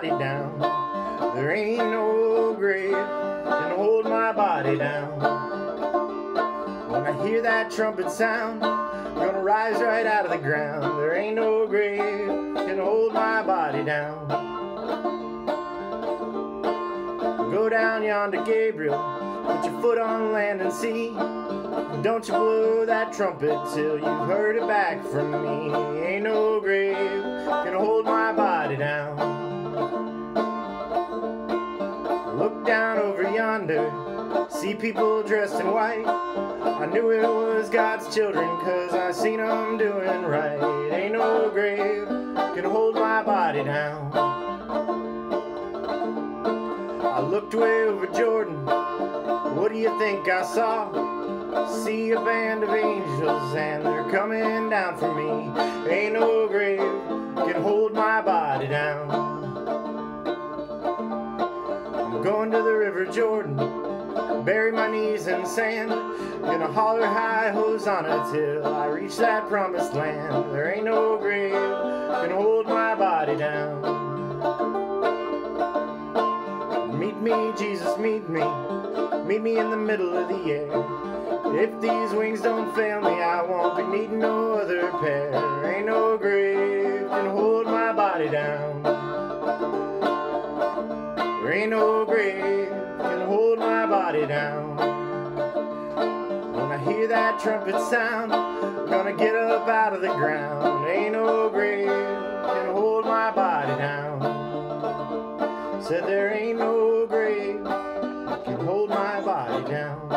body down. There ain't no grave can hold my body down. When I hear that trumpet sound, I'm gonna rise right out of the ground. There ain't no grave can hold my body down. Go down yonder, Gabriel, put your foot on land and sea. Don't you blow that trumpet till you've heard it back from me. Ain't no grave can hold my body down. Look down over yonder, see people dressed in white. I knew it was God's children, cause I seen them doing right. Ain't no grave can hold my body down. I looked way over Jordan, what do you think I saw? See a band of angels and they're coming down for me. Ain't no body down. I'm going to the River Jordan, bury my knees in sand. Gonna holler high Hosanna till I reach that promised land. There ain't no grave can hold my body down. Meet me, Jesus, meet me. Meet me in the middle of the air. If these wings don't fail me, I won't be needing no other pair body down. There ain't no grave can hold my body down. When I hear that trumpet sound, I'm gonna get up out of the ground. There ain't no grave can hold my body down. Said there ain't no grave can hold my body down.